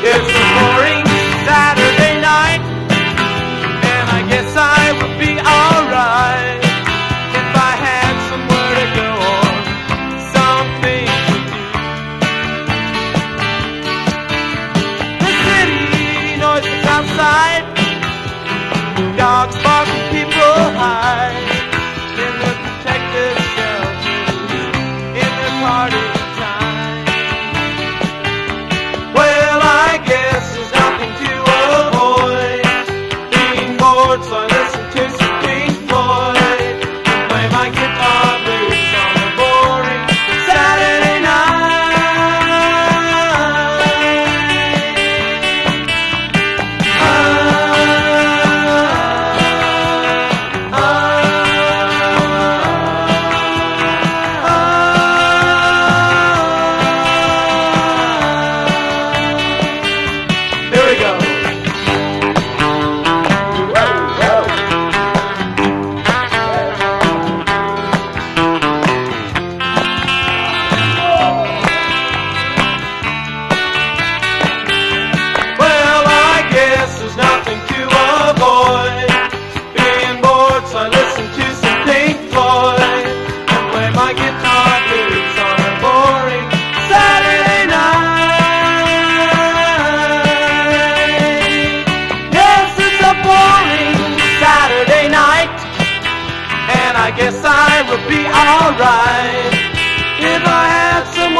Yes. I guess I would be alright if I had someone.